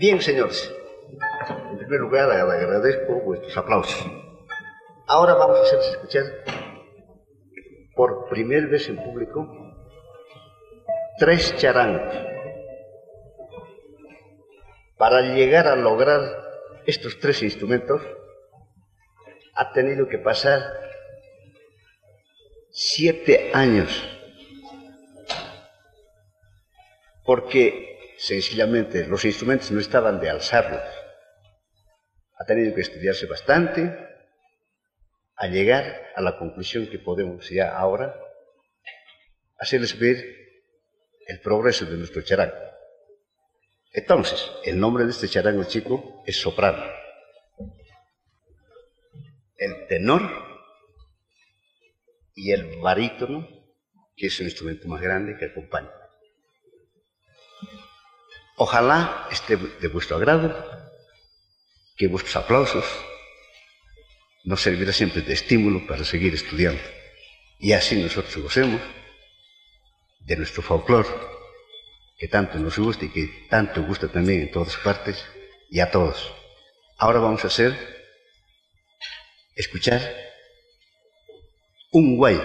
Bien, señores. En primer lugar, agradezco vuestros aplausos. Ahora vamos a hacerles escuchar por primera vez en público tres charangos. Para llegar a lograr estos tres instrumentos, ha tenido que pasar siete años. Porque sencillamente los instrumentos no estaban de alzarlos. Ha tenido que estudiarse bastante a llegar a la conclusión que podemos ya ahora hacerles ver el progreso de nuestro charango. Entonces, el nombre de este charango chico es soprano. El tenor y el barítono, que es un instrumento más grande que acompaña. Ojalá esté de vuestro agrado, que vuestros aplausos nos servirá siempre de estímulo para seguir estudiando. Y así nosotros gocemos de nuestro folclore, que tanto nos gusta y que tanto gusta también en todas partes y a todos. Ahora vamos a hacer, escuchar un guay